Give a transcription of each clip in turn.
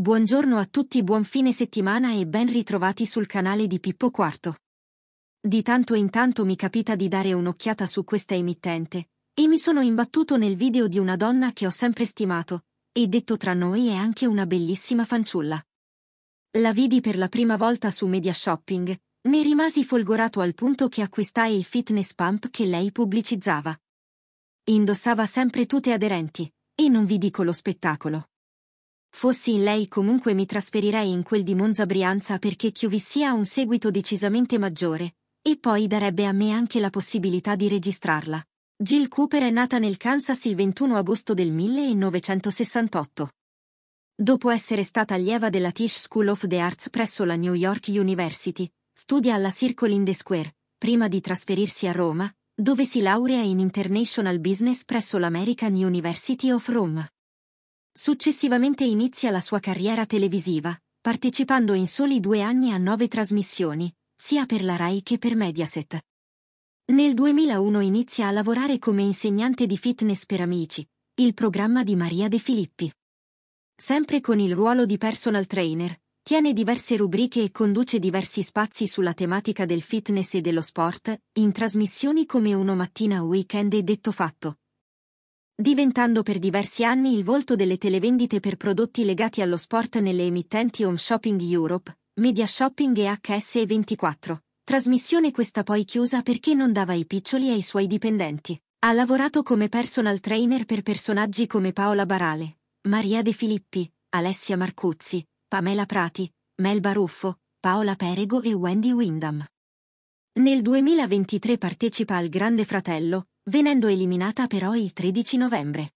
Buongiorno a tutti, buon fine settimana e ben ritrovati sul canale di Pippo Quarto. Di tanto in tanto mi capita di dare un'occhiata su questa emittente, e mi sono imbattuto nel video di una donna che ho sempre stimato, e detto tra noi è anche una bellissima fanciulla. La vidi per la prima volta su Media Shopping, ne rimasi folgorato al punto che acquistai il fitness pump che lei pubblicizzava. Indossava sempre tute aderenti, e non vi dico lo spettacolo. Fossi in lei comunque mi trasferirei in quel di Monza Brianza perché QVC ha un seguito decisamente maggiore, e poi darebbe a me anche la possibilità di registrarla. Jill Cooper è nata nel Kansas il 21 agosto del 1968. Dopo essere stata allieva della Tisch School of the Arts presso la New York University, studia alla Circle in the Square, prima di trasferirsi a Roma, dove si laurea in International Business presso l'American University of Rome. Successivamente inizia la sua carriera televisiva, partecipando in soli due anni a nove trasmissioni, sia per la RAI che per Mediaset. Nel 2001 inizia a lavorare come insegnante di fitness per amici, il programma di Maria De Filippi. Sempre con il ruolo di personal trainer, tiene diverse rubriche e conduce diversi spazi sulla tematica del fitness e dello sport, in trasmissioni come Uno Mattina Weekend e Detto Fatto, diventando per diversi anni il volto delle televendite per prodotti legati allo sport nelle emittenti Home Shopping Europe, Media Shopping e HS24. Trasmissione questa poi chiusa perché non dava i piccioli ai suoi dipendenti. Ha lavorato come personal trainer per personaggi come Paola Barale, Maria De Filippi, Alessia Marcuzzi, Pamela Prati, Mel Baruffo, Paola Perego e Wendy Windham. Nel 2023 partecipa al Grande Fratello, venendo eliminata però il 13 novembre.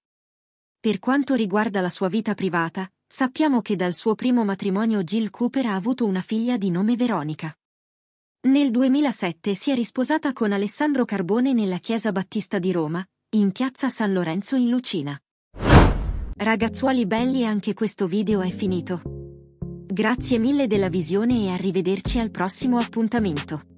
Per quanto riguarda la sua vita privata, sappiamo che dal suo primo matrimonio Jill Cooper ha avuto una figlia di nome Veronica. Nel 2007 si è risposata con Alessandro Carbone nella Chiesa Battista di Roma, in piazza San Lorenzo in Lucina. Ragazzuoli belli anche questo video è finito. Grazie mille della visione e arrivederci al prossimo appuntamento.